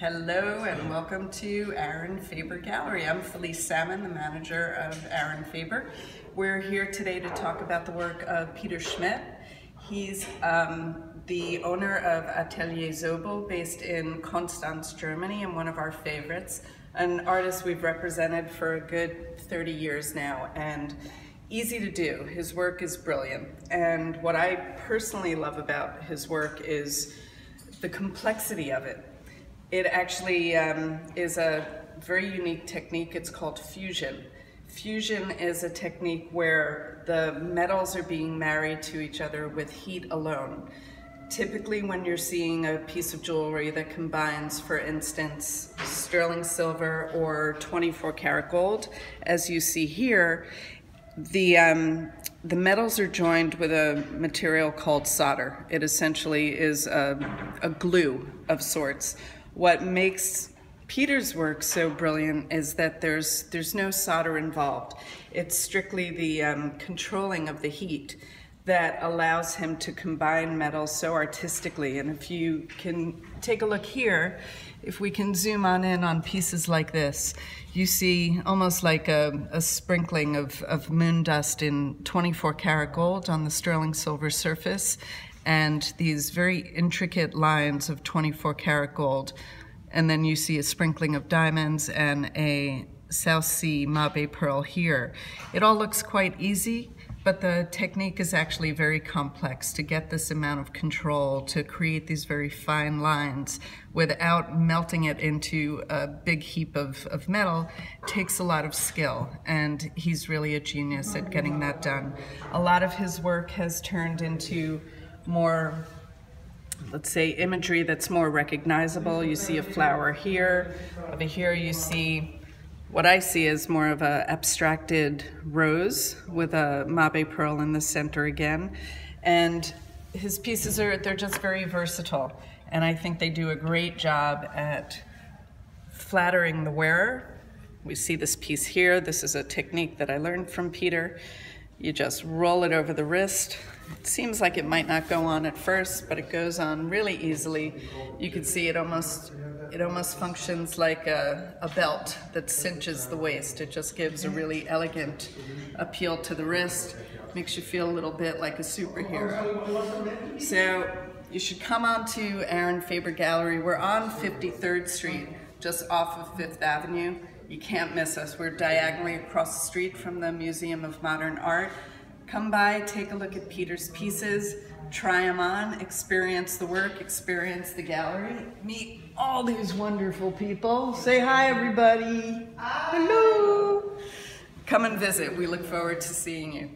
Hello and welcome to Aaron Faber Gallery. I'm Felice Salmon, the manager of Aaron Faber. We're here today to talk about the work of Peter Schmid. He's um, the owner of Atelier Zobel based in Konstanz, Germany and one of our favorites. An artist we've represented for a good 30 years now and easy to do. His work is brilliant. And what I personally love about his work is the complexity of it. It actually um, is a very unique technique. It's called fusion. Fusion is a technique where the metals are being married to each other with heat alone. Typically when you're seeing a piece of jewelry that combines, for instance, sterling silver or 24 karat gold, as you see here, the, um, the metals are joined with a material called solder. It essentially is a, a glue of sorts what makes Peter's work so brilliant is that there's there's no solder involved. It's strictly the um, controlling of the heat that allows him to combine metals so artistically. And if you can take a look here, if we can zoom on in on pieces like this, you see almost like a, a sprinkling of, of moon dust in 24 karat gold on the sterling silver surface and these very intricate lines of 24 karat gold. And then you see a sprinkling of diamonds and a South Sea Mabe pearl here. It all looks quite easy, but the technique is actually very complex to get this amount of control, to create these very fine lines without melting it into a big heap of, of metal takes a lot of skill, and he's really a genius at getting that done. A lot of his work has turned into more, let's say, imagery that's more recognizable. You see a flower here. Over here you see what I see is more of a abstracted rose with a mabe pearl in the center again. And his pieces are, they're just very versatile. And I think they do a great job at flattering the wearer. We see this piece here. This is a technique that I learned from Peter. You just roll it over the wrist. It seems like it might not go on at first, but it goes on really easily. You can see it almost it almost functions like a, a belt that cinches the waist. It just gives a really elegant appeal to the wrist, makes you feel a little bit like a superhero. So you should come on to Aaron Faber Gallery. We're on 53rd Street, just off of Fifth Avenue. You can't miss us. We're diagonally across the street from the Museum of Modern Art. Come by, take a look at Peter's pieces, try them on, experience the work, experience the gallery, meet all these wonderful people. Say hi, everybody. Hi. Hello. Come and visit. We look forward to seeing you.